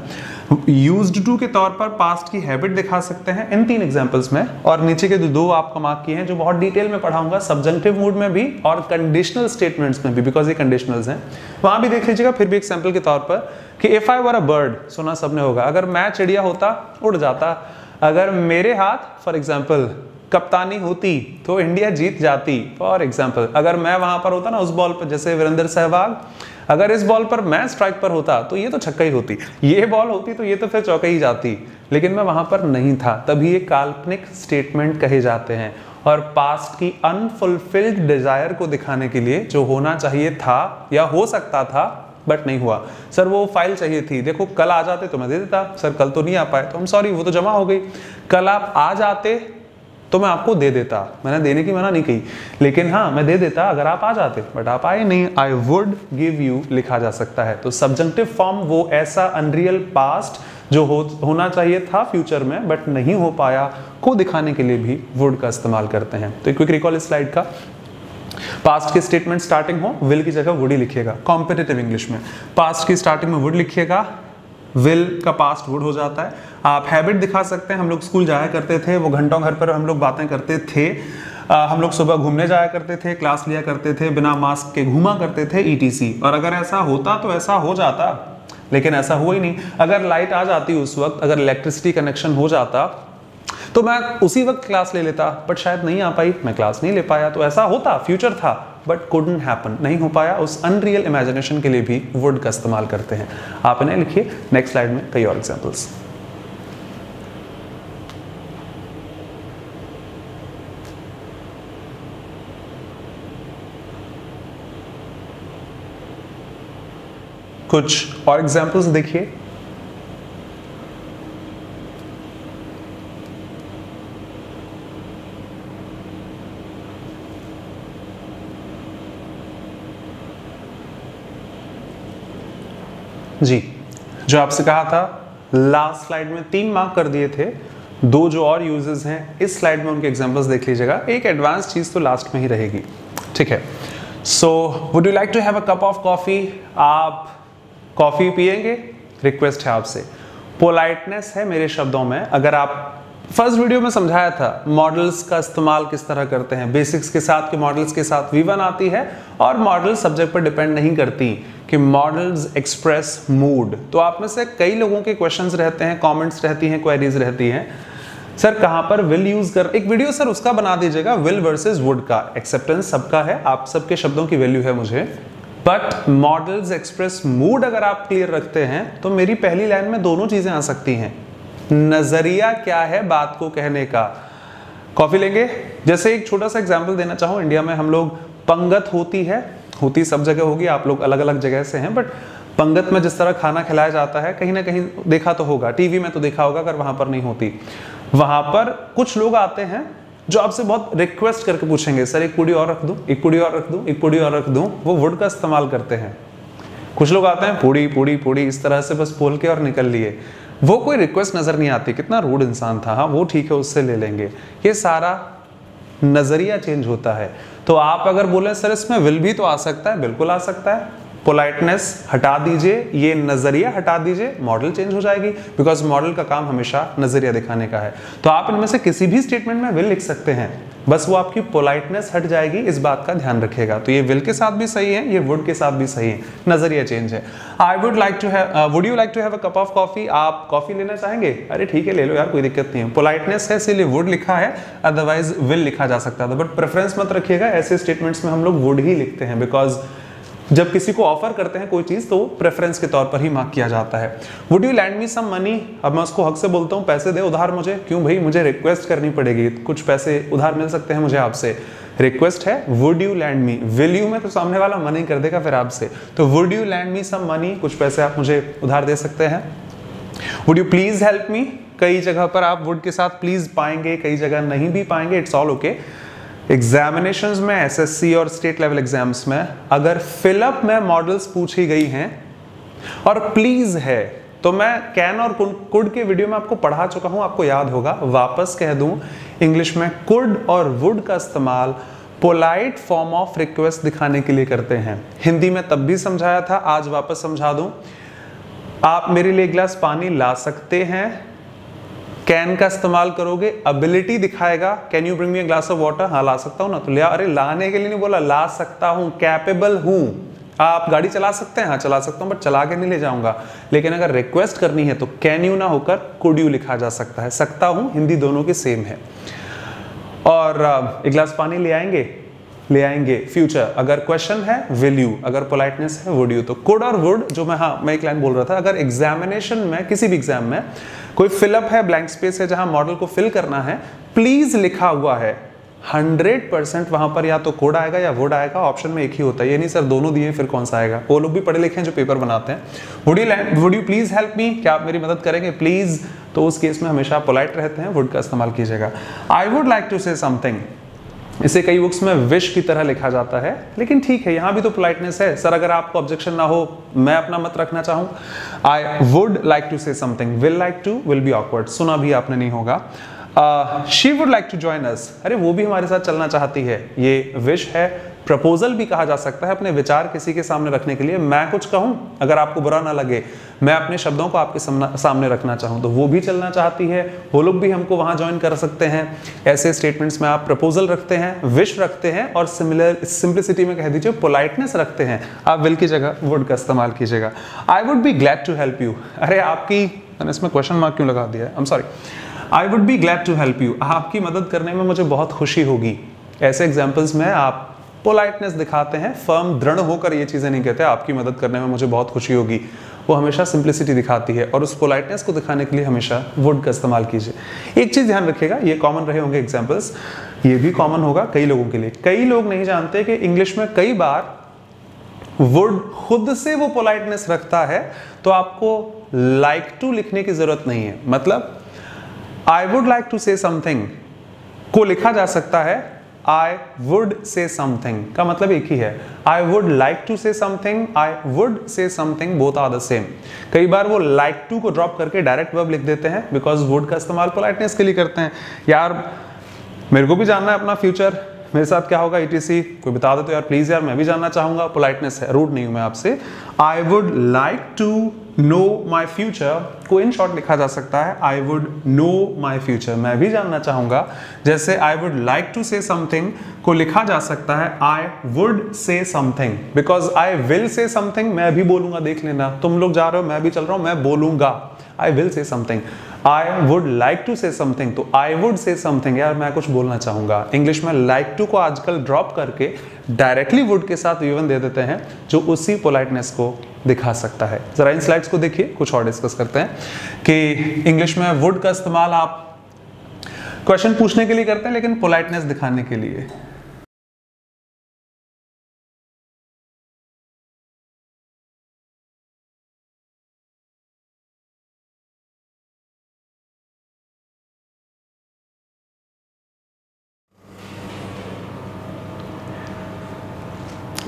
यूज्ड टू के तौर पर पास्ट की हैबिट दिखा सकते हैं इन तीन एग्जांपल्स में। और नीचे के दो आपका मार्क किए हैं, जो बहुत डिटेल में पढ़ाऊँगा। सब्जेक्टिव मूड में भी और कंडीशनल स्टेटमेंट्स में भी बिकॉज़ ये कंडीशनल्स हैं। वहाँ भी देख लीजिएगा, फिर भी एक सैंपल के तौर पर, कि if I were a bird सुना सबने होगा, अगर मैं चिड़िया होता, उड़ जाता। अगर मेरे हाथ फॉर एग्ज़ाम्पल कप्तानी होती तो इंडिया जीत जाती। फॉर एग्ज़ाम्पल अगर मैं वहाँ पर होता ना, उस बॉल पर, जैसे वीरेंद्र सहवाग, अगर इस बॉल पर मैं स्ट्राइक पर होता तो ये तो छक्का ही होती। ये बॉल होती तो ये तो फिर चौका ही जाती। लेकिन मैं वहाँ पर नहीं था। तभी ये काल्पनिक स्टेटमेंट कहे जाते हैं। और पास्ट की अनफुलफिल्ड डिज़ायर को दिखाने के लिए जो होना चाहिए था, या हो सकता था बट नहीं हुआ। सर, वो फ़ाइल चाहिए थी। देखो, कल आ जाते तो मैं दे देता। सर, कल तो नहीं आ पाए। तो हम सॉरी वो तो जमा हो गई। कल आप आ जाते तो मैं आपको दे देता। मैंने देने की मना नहीं कही लेकिन हाँ मैं दे देता अगर आप आ जाते। बट आप आए नहीं आई वुड गिव यू लिखा जा सकता है। तो सब्जेक्टिव फॉर्म वो ऐसा अनरियल पास्ट जो हो, होना चाहिए था फ्यूचर में बट नहीं हो पाया, को दिखाने के लिए भी वुड का इस्तेमाल करते हैं। तो क्विक रिकॉल स्लाइड का। पास्ट के स्टेटमेंट स्टार्टिंग हो विल की जगह वुड ही लिखिएगा। कॉम्पिटेटिव इंग्लिश में। पास्ट की स्टार्टिंग में वुड लिखिएगा। विल का पास्ट वुड हो जाता है। आप हैबिट दिखा सकते हैं हम लोग स्कूल जाया करते थे वो घंटों घर पर हम लोग बातें करते थे। आ, हम लोग सुबह घूमने जाया करते थे क्लास लिया करते थे बिना मास्क के घूमा करते थे ईटीसी e और अगर ऐसा होता तो ऐसा हो जाता लेकिन ऐसा हुआ ही नहीं। अगर लाइट आ जाती उस वक्त अगर इलेक्ट्रिसिटी कनेक्शन हो जाता तो मैं उसी वक्त क्लास ले लेता बट शायद नहीं आ पाई। मैं क्लास नहीं ले पाया तो ऐसा होता फ्यूचर था बट कुडन हैपन नहीं हो पाया, उस अनरियल इमेजिनेशन के लिए भी वुड का इस्तेमाल करते हैं। आप इन्हें लिखिए नेक्स्ट स्लाइड में कई और एग्जाम्पल्स कुछ और एग्जाम्पल्स देखिए। जी। जो आपसे कहा था लास्ट स्लाइड में तीन मार्क कर दिए थे। दो जो और यूजेस हैं, इस स्लाइड में उनके एग्जांपल्स देख लीजिएगा। एक एडवांस चीज़ तो लास्ट में ही रहेगी। ठीक है। So would you like to have a cup of coffee आप कॉफ़ी पियेंगे रिक्वेस्ट है आपसे। पोलाइटनेस है मेरे शब्दों में। अगर आप फ़र्स्ट वीडियो में समझाया था मॉडल्स का इस्तेमाल किस तरह करते हैं। बेसिक्स के साथ के मॉडल्स के साथ वी आती है और मॉडल सब्जेक्ट पर डिपेंड नहीं करती कि मॉडल्स एक्सप्रेस मूड तो आप में से कई लोगों के क्वेश्चंस रहते हैं कमेंट्स रहती हैं क्वेरीज रहती हैं। सर कहाँ पर विल यूज़ कर, एक वीडियो सर उसका बना दीजिएगा विल वर्सेस वुड का। एक्सेप्टेंस सबका है, आप सबके शब्दों की वैल्यू है मुझे। बट मॉडल्स एक्सप्रेस मूड अगर आप क्लियर रखते हैं तो मेरी पहली लाइन में दोनों चीज़ें आ सकती हैं। नज़रिया क्या है बात को कहने का? कॉफ़ी लेंगे? जैसे एक छोटा सा एग्ज़ाम्पल देना चाहूँ इंडिया में हम लोग पंगत होती है, होती सब जगह होगी, आप लोग अलग अलग जगह से हैं बट पंगत में जिस तरह खाना खिलाया जाता है, कहीं ना कहीं देखा तो होगा टीवी में तो देखा होगा, अगर वहाँ पर नहीं होती। वहाँ पर कुछ लोग आते हैं जो आपसे बहुत रिक्वेस्ट करके पूछेंगे, सर, एक पूड़ी और रख दूँ, एक पूड़ी और रख दूँ, एक पूड़ी और रख दूँ। वो वुड का इस्तेमाल करते हैं। कुछ लोग आते हैं, पूड़ी पूड़ी पूड़ी, इस तरह से बस बोल के और निकल लिए। वो कोई रिक्वेस्ट नज़र नहीं आती, कितना रूड इंसान था हाँ वो ठीक है, उससे ले लेंगे। ये सारा नज़रिया चेंज होता है। तो आप अगर बोले, सर, इसमें विल भी तो आ सकता है, बिल्कुल आ सकता है। पोलाइटनेस हटा दीजिए, ये नज़रिया हटा दीजिए मॉडल चेंज हो जाएगी। बिकॉज़ मॉडल का काम हमेशा नज़रिया दिखाने का है। तो आप इनमें से किसी भी स्टेटमेंट में विल लिख सकते हैं। बस वो आपकी पोलाइटनेस हट जाएगी, इस बात का ध्यान रखेगा। तो ये विल के साथ भी सही है, ये वुड के साथ भी सही है। नज़रिया चेंज है। I would like to have would you like to have a cup of coffee आप कॉफ़ी लेना चाहेंगे? अरे ठीक है, ले लो यार, कोई दिक्कत नहीं है। पोलाइटनेस है, इसीलिए वुड लिखा है अदरवाइज़ विल लिखा जा सकता था। बट प्रेफरेंस मत रखिएगा, ऐसे स्टेटमेंट्स में हम लोग वुड ही लिखते हैं बिकॉज़ जब किसी को ऑफ़र करते हैं कोई चीज़ तो प्रेफरेंस के तौर पर ही मार्क किया जाता है। Would you lend me some money अब मैं उसको हक से बोलता हूँ, पैसे दे, उधार मुझे। क्यों भाई? मुझे रिक्वेस्ट करनी पड़ेगी। कुछ पैसे उधार मिल सकते हैं मुझे आपसे। रिक्वेस्ट है would you lend me will you में तो सामने वाला मनी कर देगा फिर आपसे। तो would you lend me some money कुछ पैसे आप मुझे उधार दे सकते हैं। Would you please help me कई जगह पर आप वुड के साथ प्लीज़ पाएँगे, कई जगह नहीं भी पाएँगे। इट्स ऑल ओके एग्जामिनेशंस में एसएससी और स्टेट लेवल एग्ज़ाम्स में, अगर फिलअप में मॉडल्स पूछी गई हैं, और प्लीज़ है तो मैं कैन और कुड के वीडियो में आपको पढ़ा चुका हूँ, आपको याद होगा, वापस कह दूँ इंग्लिश में कुड और वुड का इस्तेमाल पोलाइट फॉर्म ऑफ़ रिक्वेस्ट दिखाने के लिए करते हैं। हिंदी में तब भी समझाया था, आज वापस समझा दूँ। आप मेरे लिए गिलास पानी ला सकते हैं कैन का इस्तेमाल करोगे अबिलिटी दिखाएगा। Can you bring me glass of water हाँ ला सकता हूँ ना। तो लिया, अरे, लाने के लिए नहीं बोला, ला सकता हूँ कैपेबल हूँ। आप गाड़ी चला सकते हैं? हाँ चला सकता हूँ बट चला के नहीं ले जाऊँगा। लेकिन अगर रिक्वेस्ट करनी है तो कैन यू ना होकर कुड यू लिखा जा सकता है। सकता हूँ, हिंदी दोनों की सेम है। और एक गिलास पानी ले आएँगे? ले आएँगे। फ्यूचर अगर क्वेश्चन है विल यू अगर पोलाइटनेस है वुड यू तो कुड और वुड जो मैं हाँ मैं एक लाइन बोल रहा था, अगर एग्जामिनेशन में, किसी भी एग्ज़ाम में कोई फिलअप है ब्लैंक स्पेस है जहाँ मॉडल को फिल करना है प्लीज़ लिखा हुआ है। हंड्रेड परसेंट वहाँ पर या तो कोड आएगा या वुड आएगा ऑप्शन में एक ही होता है। ये नहीं सर दोनों दिए फिर कौन सा आएगा? वो लोग भी पढ़े लिखे हैं जो पेपर बनाते हैं। Would you would you please help me क्या आप मेरी मदद करेंगे? प्लीज़ तो उस केस में हमेशा पोलाइट रहते हैं वुड का इस्तेमाल कीजिएगा। I would like to say something इसे कई बुक्स में विश की तरह लिखा जाता है, लेकिन ठीक है, यहाँ भी तो पोलाइटनेस है। सर, अगर आपको ऑब्जेक्शन ना हो, मैं अपना मत रखना चाहूँ। I would like to say something will like to will be awkward सुना भी आपने नहीं होगा। She would like to join us अरे, वो भी हमारे साथ चलना चाहती है। ये विश है। प्रपोजल भी कहा जा सकता है अपने विचार किसी के सामने रखने के लिए। मैं कुछ कहूँ, अगर आपको बुरा ना लगे, मैं अपने शब्दों को आपके सामने रखना चाहूँ तो वो भी चलना चाहती है। वो लोग भी हमको वहाँ ज्वाइन कर सकते हैं। ऐसे स्टेटमेंट्स में आप प्रपोजल रखते हैं विश रखते हैं और सिमिलर सिंप्लिसिटी में कह दीजिए पोलाइटनेस रखते हैं। आप विल की जगह वुड का इस्तेमाल कीजिएगा। I would be glad to help you अरे, आपकी, मैंने इसमें क्वेश्चन मार्क क्यों लगा दिया? I am sorry I would be glad to help you आपकी मदद करने में मुझे बहुत खुशी होगी। ऐसे एग्जाम्पल्स में आप पोलाइटनेस दिखाते हैं, फर्म दृढ़ होकर ये चीज़ें नहीं कहते, आपकी मदद करने में मुझे बहुत खुशी होगी। वो हमेशा सिंप्लिसिटी दिखाती है और उस पोलाइटनेस को दिखाने के लिए हमेशा वुड का इस्तेमाल कीजिए। एक चीज़ ध्यान रखिएगा, ये कॉमन रहे होंगे एग्जाम्पल्स ये भी कॉमन होगा कई लोगों के लिए। कई लोग नहीं जानते कि इंग्लिश में कई बार वुड खुद से वो पोलाइटनेस रखता है तो आपको लाइक like टू लिखने की ज़रूरत नहीं है। मतलब I would like to say something को लिखा जा सकता है आई वुड से समथिंग का मतलब एक ही है। I would like to say something I would say something both are the same कई बार वो लाइक टू को ड्रॉप करके डायरेक्ट वर्ब लिख देते हैं बिकॉज़ वुड का इस्तेमाल पोलाइटनेस के लिए करते हैं। यार, मेरे को भी जानना है अपना फ्यूचर मेरे साथ क्या होगा ईटीसी कोई बता दे तो यार प्लीज़ यार, मैं भी जानना चाहूँगा। पोलाइटनेस है रूड नहीं हूँ मैं आपसे। I would like to know my future को इन शॉर्ट लिखा जा सकता है I would know my future मैं भी जानना चाहूँगा, जैसे I would like to say something को लिखा जा सकता है I would say something because I will say something मैं भी बोलूँगा, देख लेना। तुम लोग जा रहे हो, मैं भी चल रहा हूँ, मैं बोलूँगा। I will say something I would like to say something तो आई वुड से समथिंग यार, मैं कुछ बोलना चाहूँगा। इंग्लिश में लाइक like टू को आजकल ड्रॉप करके डायरेक्टली वुड के साथ यूवन दे देते हैं, जो उसी पोलाइटनेस को दिखा सकता है। जरा इन स्लाइड्स को देखिए, कुछ और डिस्कस करते हैं कि इंग्लिश में वुड का इस्तेमाल आप क्वेश्चन पूछने के लिए करते हैं, लेकिन पोलाइटनेस दिखाने के लिए।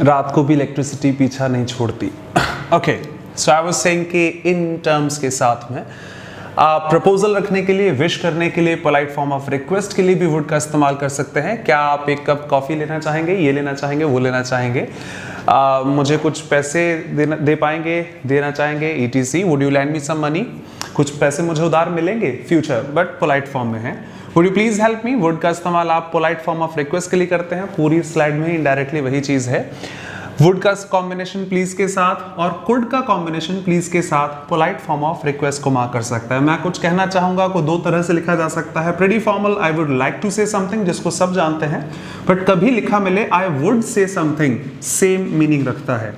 रात को भी इलेक्ट्रिसिटी पीछा नहीं छोड़ती। Okay so I was saying कि इन टर्म्स के साथ में आप प्रपोजल रखने के लिए विश करने के लिए पोलाइट फॉर्म ऑफ़ रिक्वेस्ट के लिए भी वुड का इस्तेमाल कर सकते हैं। क्या आप एक कप कॉफ़ी लेना चाहेंगे ये लेना चाहेंगे वो लेना चाहेंगे? आ, मुझे कुछ पैसे देना दे पाएँगे देना चाहेंगे? E T C would you lend me some money कुछ पैसे मुझे उधार मिलेंगे? फ्यूचर बट पोलाइट फॉर्म में है। Would you please help me would का इस्तेमाल आप पोलाइट फॉर्म ऑफ़ रिक्वेस्ट के लिए करते हैं। पूरी स्लाइड में इनडायरेक्टली वही चीज़ है। वुड का कॉम्बिनेशन प्लीज़ के साथ और कुड का कॉम्बिनेशन प्लीज़ के साथ पोलाइट फॉर्म ऑफ़ रिक्वेस्ट को मार्क कर सकता है। मैं कुछ कहना चाहूँगा को दो तरह से लिखा जा सकता है। Pretty formal I would like to say something जिसको सब जानते हैं। बट कभी लिखा मिले I would say something same meaning रखता है।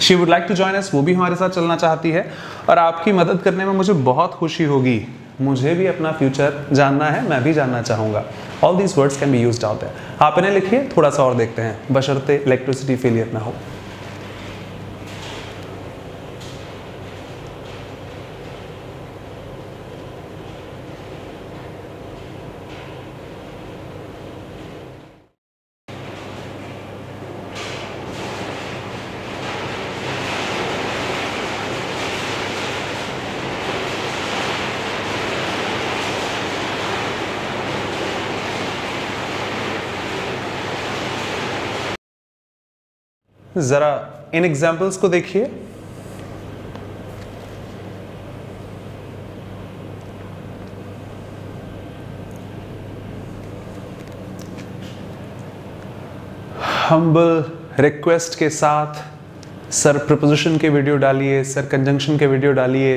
She would like to join us वो भी हमारे साथ चलना चाहती है। और आपकी मदद करने में मुझे बहुत खुशी होगी। मुझे भी अपना फ्यूचर जानना है, मैं भी जानना चाहूँगा। All these words can be use out है आप इन्हें लिखिए, थोड़ा सा और देखते हैं। बशर्ते इलेक्ट्रिसिटी फेलियर ना हो। जरा इन एग्जाम्पल्स को देखिए। हम्बल रिक्वेस्ट के साथ सर प्रपोजिशन के वीडियो डालिए सर कंजंक्शन के वीडियो डालिए।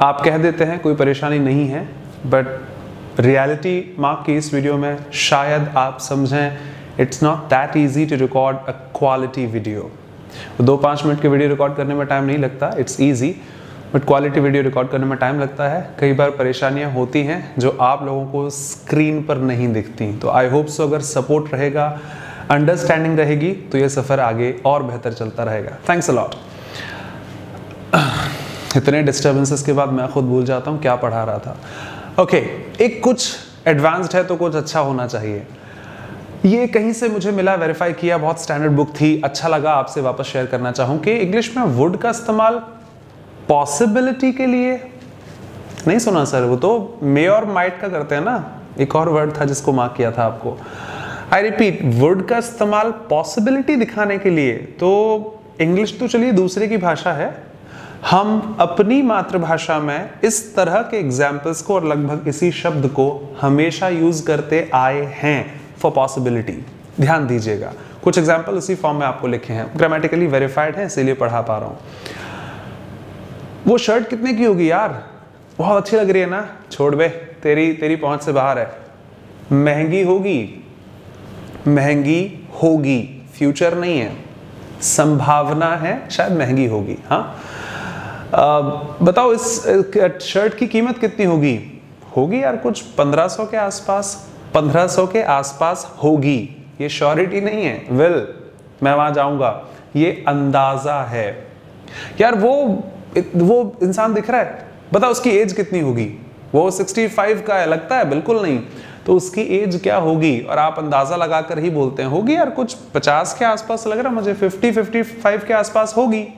आप कह देते हैं, कोई परेशानी नहीं है बट रियलिटी मार्क की इस वीडियो में शायद आप समझें it's not that easy to record a quality video दो पाँच मिनट के वीडियो रिकॉर्ड करने में टाइम नहीं लगता it's easy but quality video record करने में टाइम लगता है। कई बार परेशानियाँ होती हैं जो आप लोगों को स्क्रीन पर नहीं दिखती। तो आई होप सो अगर सपोर्ट रहेगा अंडरस्टैंडिंग रहेगी तो ये सफ़र आगे और बेहतर चलता रहेगा। थैंक्स अलॉट [CLEARS THROAT] इतने डिस्टर्बेंसेस के बाद मैं खुद भूल जाता हूँ क्या पढ़ा रहा था। ओके okay, एक कुछ एडवांस्ड है तो कुछ अच्छा होना चाहिए। ये कहीं से मुझे मिला वेरीफाई किया, बहुत स्टैंडर्ड बुक थी। अच्छा लगा आपसे वापस शेयर करना चाहूँ कि इंग्लिश में वुड का इस्तेमाल पॉसिबिलिटी के लिए नहीं सुना सर वो तो मे और माइट का करते हैं ना। एक और वर्ड था जिसको मार्क किया था आपको। आई रिपीट वुड का इस्तेमाल पॉसिबिलिटी दिखाने के लिए। तो इंग्लिश तो चलिए दूसरे की भाषा है। हम अपनी मातृभाषा में इस तरह के एग्जाम्पल्स को और लगभग इसी शब्द को हमेशा यूज़ करते आए हैं। फॉर पॉसिबिलिटी ध्यान दीजिएगा। कुछ एग्ज़ाम्पल उसी फॉर्म में आपको लिखे हैं। ग्रामेटिकली वेरीफाइड है, इसीलिए पढ़ा पा रहा हूँ। वो शर्ट कितने की होगी यार? बहुत अच्छी लग रही है ना? छोड़ बे, तेरी तेरी पहुँच से बाहर है। महँगी होगी। महँगी होगी। फ्यूचर नहीं है। संभावना है, शायद महँगी होगी हाँ? बताओ, इस शर्ट की कीमत कितनी होगी? होगी यार कुछ 1500 के आसपास। 1500 के आसपास होगी। ये श्योरिटी नहीं है। विल मैं वहाँ जाऊँगा। ये अंदाज़ा है। यार, वो वो इंसान दिख रहा है। बता, उसकी एज कितनी होगी? वो 65 का है, लगता है, बिल्कुल नहीं। तो उसकी एज क्या होगी? और आप अंदाज़ा लगाकर ही बोलते हैं, होगी यार, कुछ 50 के आसपास लग रहा मुझे 50 55 के आसपास होगी।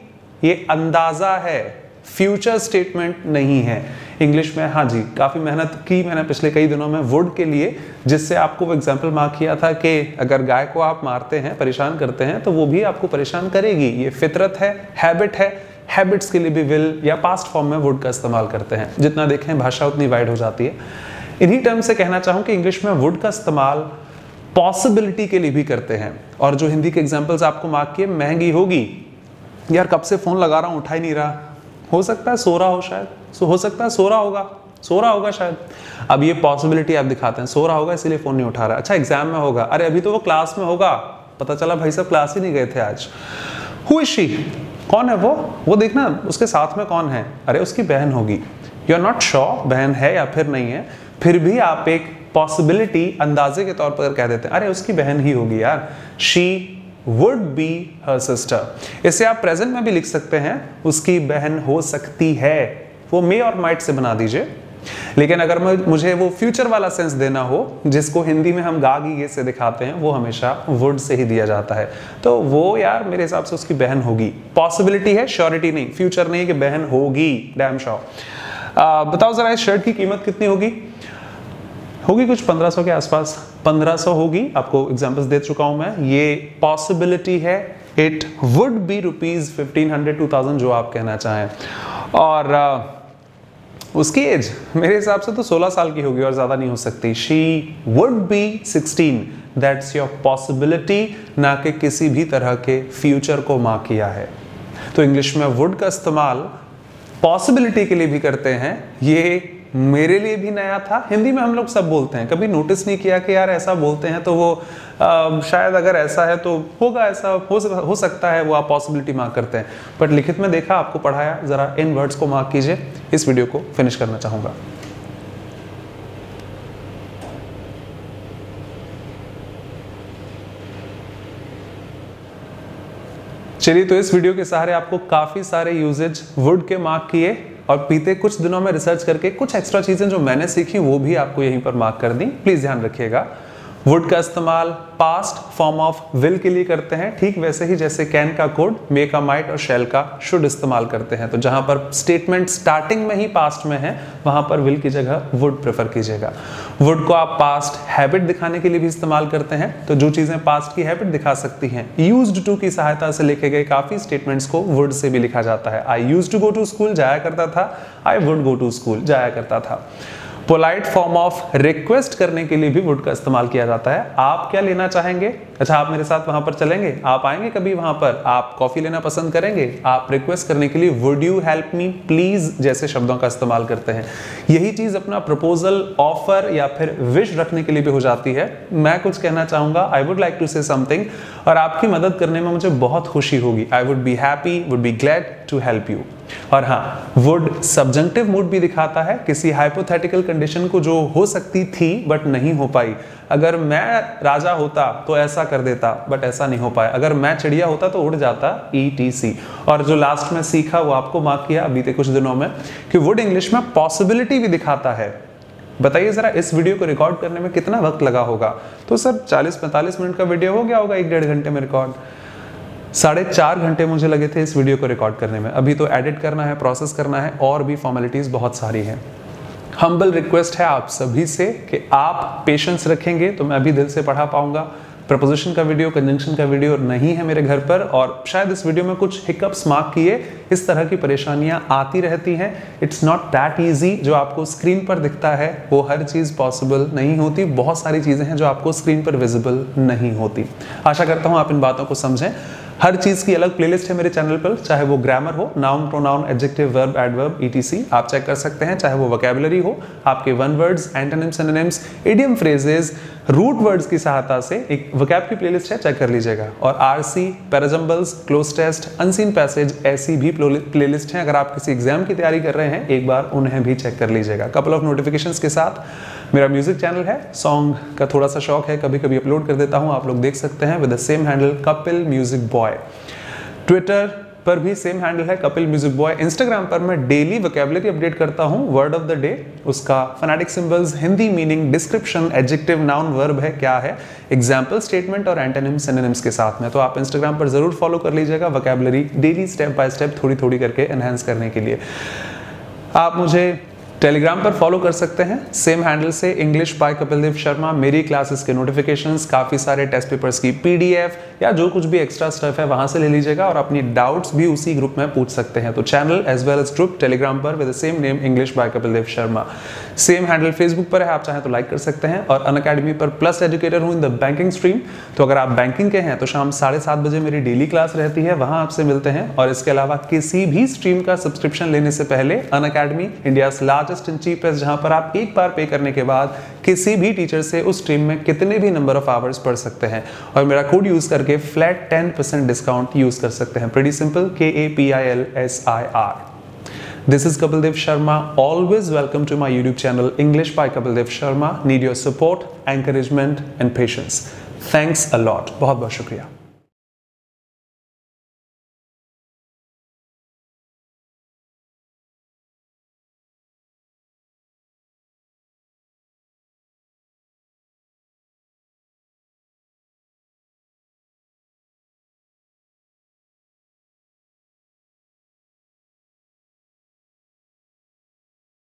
ये अंदाज़ा है। फ्यूचर स्टेटमेंट नहीं है। इंग्लिश में हाँ जी, काफ़ी मेहनत की मैंने पिछले कई दिनों में वुड के लिए, जिससे आपको वो एग्ज़ाम्पल मार्क किया था कि अगर गाय को आप मारते हैं, परेशान करते हैं तो वो भी आपको परेशान करेगी। ये फितरत है हैबिट है। हैबिट्स के लिए भी विल या पास्ट फॉर्म में वुड का इस्तेमाल करते हैं। जितना देखें, भाषा उतनी वाइड हो जाती है। इन्हीं टर्म से कहना चाहूँ कि इंग्लिश में वुड का इस्तेमाल पॉसिबिलिटी के लिए भी करते हैं। और जो हिंदी के एग्जाम्पल्स आपको मार्क किए, महँगी होगी। यार, कब से फ़ोन लगा रहा हूँ, उठा ही नहीं रहा। हो सकता है सो रहा हो शायद। सो हो सकता है सो रहा होगा। सो रहा होगा शायद। अब ये पॉसिबिलिटी आप दिखाते हैं। सो रहा होगा, इसीलिए फ़ोन नहीं उठा रहा। अच्छा एग्ज़ाम में होगा। अरे, अभी तो वो क्लास में होगा। पता चला भाई साहब क्लास ही नहीं गए थे आज। हुई कौन है वो? वो देखना, उसके साथ में कौन है? अरे, उसकी बहन होगी। यू आर नॉट श्योर बहन है या फिर नहीं है। फिर भी आप एक पॉसिबिलिटी अंदाजे के तौर पर कह देते हैं। अरे, उसकी बहन ही होगी यार। She would be her sister इसे आप प्रेजेंट में भी लिख सकते हैं, उसकी बहन हो सकती है। वो मे और माइट से बना दीजिए। लेकिन अगर मुझे वो फ्यूचर वाला सेंस देना हो, जिसको हिंदी में हम गागी से दिखाते हैं, वो हमेशा वुड से ही दिया जाता है। तो वो यार मेरे हिसाब से उसकी बहन होगी। पॉसिबिलिटी है श्योरिटी नहीं। फ्यूचर नहीं कि बहन होगी डैम शॉ बताओ जरा इस शर्ट की कीमत कितनी होगी? होगी कुछ 1500 के आसपास? 1500 होगी आपको एग्जांपल्स दे चुका हूँ मैं। ये पॉसिबिलिटी है it would be rupees fifteen hundred two thousand जो आप कहना चाहें। और uh, उसकी एज मेरे हिसाब से तो 16 साल की होगी और ज़्यादा नहीं हो सकती। She would be 16 that's your possibility ना कि किसी भी तरह के फ्यूचर को मार्क किया है। तो इंग्लिश में वुड का इस्तेमाल पॉसिबिलिटी के लिए भी करते हैं। ये मेरे लिए भी नया था। हिंदी में हम लोग सब बोलते हैं। कभी नोटिस नहीं किया कि यार ऐसा बोलते हैं तो वो आ, शायद अगर ऐसा है तो होगा ऐसा हो, हो सकता है वो आप पॉसिबिलिटी मार्क करते हैं। बट लिखित में देखा आपको पढ़ाया ज़रा इन वर्ड्स को मार्क कीजिए। इस वीडियो को फिनिश करना चाहूँगा। चलिए तो इस वीडियो के सहारे आपको काफ़ी सारे यूजेज वुड के मार्क किए। और पीते कुछ दिनों में रिसर्च करके कुछ एक्स्ट्रा चीज़ें जो मैंने सीखी, वो भी आपको यहीं पर मार्क कर दी। प्लीज़ ध्यान रखिएगा। वुड का इस्तेमाल पास्ट फॉर्म ऑफ़ विल के लिए करते हैं। ठीक वैसे ही जैसे कैन का कोड मे का माइट और शेल का शुड इस्तेमाल करते हैं। तो जहाँ पर स्टेटमेंट स्टार्टिंग में ही पास्ट में है, वहाँ पर विल की जगह वुड प्रेफर कीजिएगा। वुड को आप पास्ट हैबिट दिखाने के लिए भी इस्तेमाल करते हैं। तो जो चीज़ें पास्ट की हैबिट दिखा सकती हैं। यूज़ टू की सहायता से लिखे गए काफ़ी स्टेटमेंट्स को वुड से भी लिखा जाता है। I use to go to school जाया करता था। I would go to school जाया करता था। पोलाइट फॉर्म ऑफ़ रिक्वेस्ट करने के लिए भी वुड का इस्तेमाल किया जाता है। आप क्या लेना चाहेंगे? अच्छा आप मेरे साथ वहाँ पर चलेंगे। आप आएँगे कभी वहाँ पर? आप कॉफ़ी लेना पसंद करेंगे? आप रिक्वेस्ट करने के लिए would you help me? Please, जैसे शब्दों का इस्तेमाल करते हैं। यही चीज़ अपना प्रपोजल, ऑफ़र या फिर विश रखने के लिए भी हो जाती है। मैं कुछ कहना चाहूँगा। I would like to say something और आपकी मदद करने में मुझे बहुत खुशी होगी। I would be happy would be glad to help you और हाँ वुड सब्जेक्टिव मूड भी दिखाता है, किसी हाइपोथेटिकल कंडीशन को जो हो सकती थी बट नहीं हो पाई। अगर मैं राजा होता तो ऐसा कर देता बट ऐसा नहीं हो पाया। अगर मैं चिड़िया होता तो उड़ जाता ई टी सी और जो लास्ट में सीखा, वो आपको मार्क किया बीते कुछ दिनों में, कि वुड इंग्लिश में पॉसिबिलिटी भी दिखाता है। बताइए जरा, इस वीडियो को रिकॉर्ड करने में कितना वक्त लगा होगा? तो सर 40-45 मिनट का वीडियो हो गया होगा, एक डेढ़ घंटे में रिकॉर्ड साढ़े चार घंटे मुझे लगे थे इस वीडियो को रिकॉर्ड करने में। अभी तो एडिट करना है प्रोसेस करना है, और भी फॉर्मेलिटीज़ बहुत सारी हैं। हम्बल रिक्वेस्ट है आप सभी से कि आप पेशेंस रखेंगे तो मैं अभी दिल से पढ़ा पाऊँगा। प्रपोजिशन का वीडियो कंजंक्शन का वीडियो नहीं है मेरे घर पर, और शायद इस वीडियो में कुछ हिकअप्स मार्क किए, इस तरह की परेशानियाँ आती रहती हैं। इट्स नॉट दैट इजी जो आपको स्क्रीन पर दिखता है, वो हर चीज़ पॉसिबल नहीं होती। बहुत सारी चीज़ें हैं जो आपको स्क्रीन पर विजिबल नहीं होती। आशा करता हूँ आप इन बातों को समझें। हर चीज़ की अलग प्लेलिस्ट है मेरे चैनल पर, चाहे वो ग्रामर हो noun pronoun adjective verb adverb ETC आप चेक कर सकते हैं, चाहे वो वोकेबलरी हो, आपके one words antonyms synonyms idiom phrases root words की सहायता से एक वोकैब की प्लेलिस्ट है चेक कर लीजिएगा। और RC parajumbles cloze test unseen passage ऐसी भी प्लेलिस्ट हैं। अगर आप किसी एग्ज़ाम की तैयारी कर रहे हैं, एक बार उन्हें भी चेक कर लीजिएगा। कपल ऑफ़ नोटिफिकेशंस के साथ, मेरा म्यूज़िक चैनल है सॉन्ग का थोड़ा सा शौक है कभी कभी अपलोड कर देता हूँ, आप लोग देख सकते हैं with the same handle Kapil music boy Twitter पर भी सेम हैंडल है कपिल म्यूज़िक बॉय इंस्टाग्राम पर मैं डेली वोकेबलरी अपडेट करता हूँ. वर्ड ऑफ़ द डे उसका phonetic symbols Hindi meaning description adjective noun verb है, क्या है? एग्ज़ाम्पल स्टेटमेंट और एंटेनिम्स एनिम्स के साथ में. तो आप इंस्टाग्राम पर ज़रूर फॉलो कर लीजिएगा vocabulary daily step by step थोड़ी थोड़ी करके एनहेंस करने के लिए. आप मुझे टेलीग्राम पर फॉलो कर सकते हैं। सेम हैंडल से इंग्लिश बाय कपिलदेव शर्मा मेरी क्लासेस के नोटिफिकेशंस काफ़ी सारे टेस्ट पेपर्स की पीडीएफ या जो कुछ भी एक्स्ट्रा स्टफ़ है, वहाँ से ले लीजिएगा और अपनी डाउट्स भी उसी ग्रुप में पूछ सकते हैं। तो channel as well as group Telegram पर with same name English by Kapildev Sharma same handle Facebook पर है, आप चाहें तो लाइक कर सकते हैं। और अन अकेडमी पर प्लस एजुकेटर हूँ इन द बैंकिंग स्ट्रीम तो अगर आप बैंकिंग के हैं तो शाम साढ़े सात बजे मेरी डेली क्लास रहती है, वहाँ आपसे मिलते हैं। और इसके अलावा किसी भी स्ट्रीम का सब्सक्रिप्शन लेने से पहले Unacademy India largest and cheapest जहाँ पर आप एक बार पे करने के बाद किसी भी टीचर से उस स्ट्रीम में कितने भी नंबर ऑफ़ आवर्स पढ़ सकते हैं। और मेरा कोड यूज़ करके flat ten percent discount use कर सकते हैं। Pretty simple K A P I L S I R This is Kapil Dev Sharma. Always welcome to my YouTube channel English by Kapil Dev Sharma. Need your support, encouragement and patience. Thanks a lot. बहुत बहुत शुक्रिया